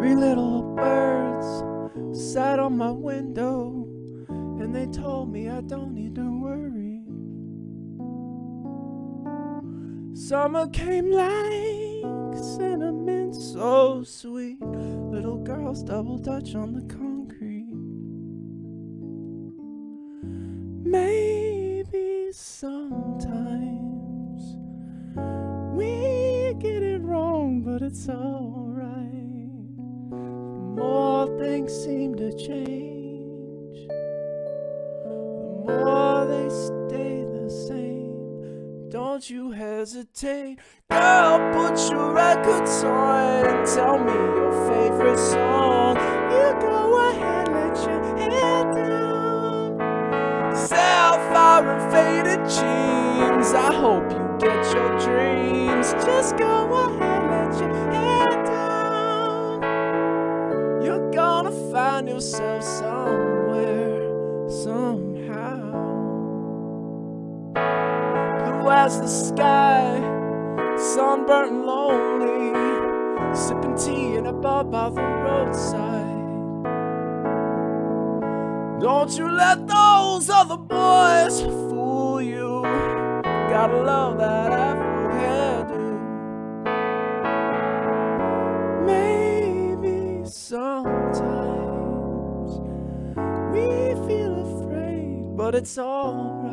Three little birds sat on my window and they told me I don't need to worry. Summer came like cinnamon, so sweet. Little girls double dutch on the concrete. Maybe sometimes we get it wrong, but it's alright. More things seem to change, the more they stay the same. Don't you hesitate, girl. Put your records on and tell me your favorite song. You go ahead, let your hair down. Sapphire and faded jeans. I hope you get your dreams. Just go ahead, find yourself somewhere, somehow. Blue as the sky, sunburnt and lonely, sipping tea in a bar by the roadside. Don't you let those other boys fool you. Gotta love that afro but it's alright.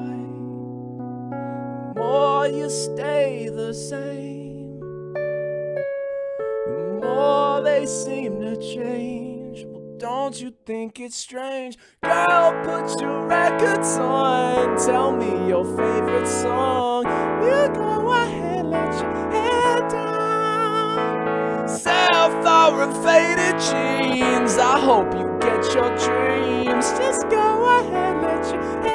The more you stay the same, the more they seem to change. Well, don't you think it's strange? Girl, put your records on. Tell me your favorite song. You go ahead, let your hair down. Sapphire and faded jeans. I hope you get your dreams. Just go ahead, let your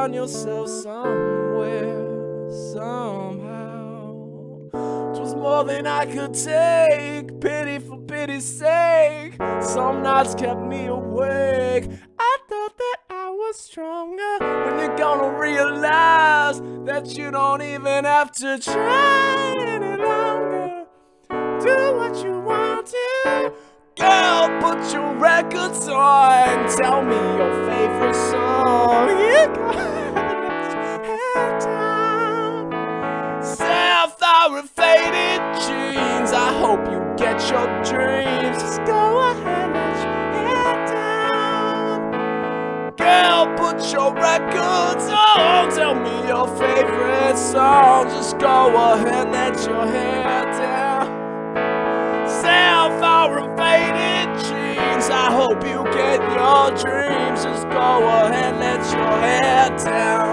gonna yourself somewhere, somehow. Twas more than I could take. Pity for pity's sake. Some nights kept me awake. I thought that I was stronger. When you're gonna realize that you don't even have to try any longer. Do what you want to. Girl, put your records on. Tell me your favorite song. You got head down. Sapphire and faded jeans. I hope you get your dreams. Just go ahead, let your down. Girl, put your records on. Tell me your favorite song. Just go ahead, let your hair down. Sapphire and faded jeans. I hope you get your dreams. Just go ahead, let down.